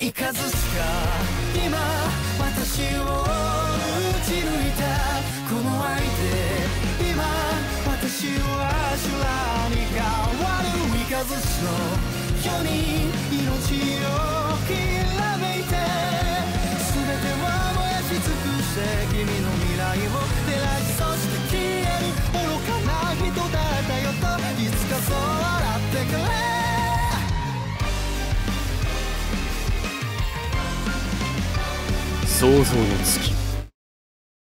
いかずすか？今私を打ち抜いたこの愛で今私は修羅に変わるいかずすの世に命をきらめいて。全ては燃やし尽くして君の未来を照ら想像の月。